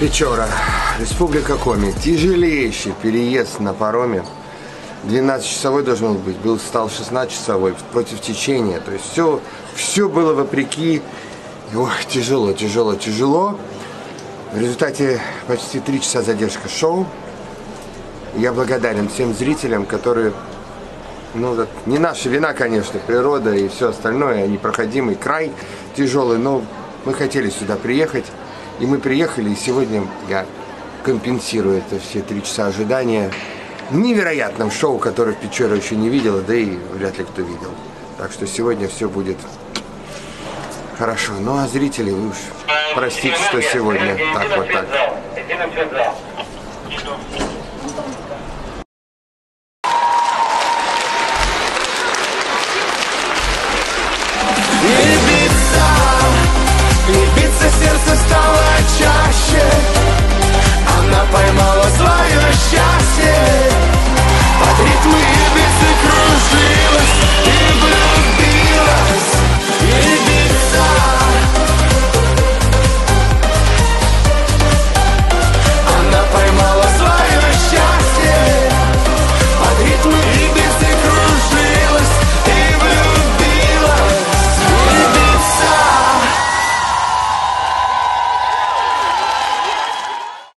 Печора, Республика Коми. Тяжелейший переезд на пароме. 12-часовой должен быть, был, стал 16-часовой против течения. То есть все, все было вопреки. Ох, тяжело, тяжело, тяжело. В результате почти три часа задержка шоу. Я благодарен всем зрителям, которые, ну, не наша вина, конечно, природа и все остальное, непроходимый край тяжелый, но мы хотели сюда приехать, и мы приехали, и сегодня я компенсирую это все три часа ожидания невероятным шоу, которое Печора еще не видела, да и вряд ли кто видел. Так что сегодня все будет хорошо. Ну а зрители, вы уж простите, что сегодня так вот так.